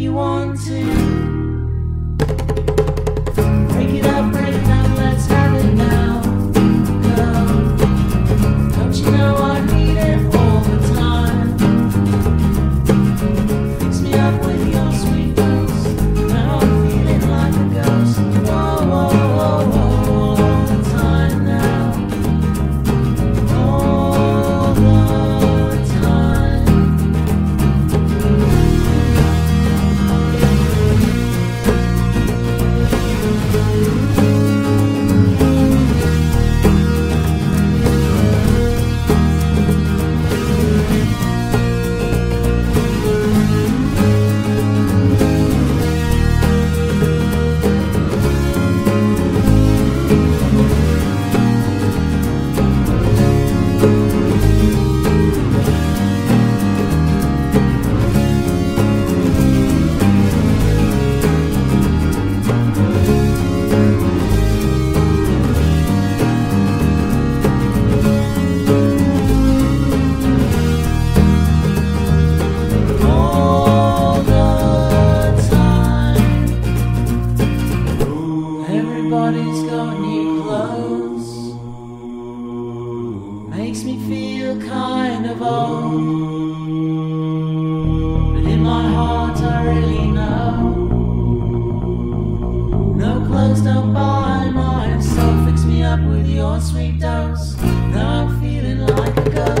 you want to. Nobody's got new clothes. Makes me feel kind of old. But in my heart, I really know. No clothes, don't buy mine. So fix me up with your sweet dose. Now I'm feeling like a ghost.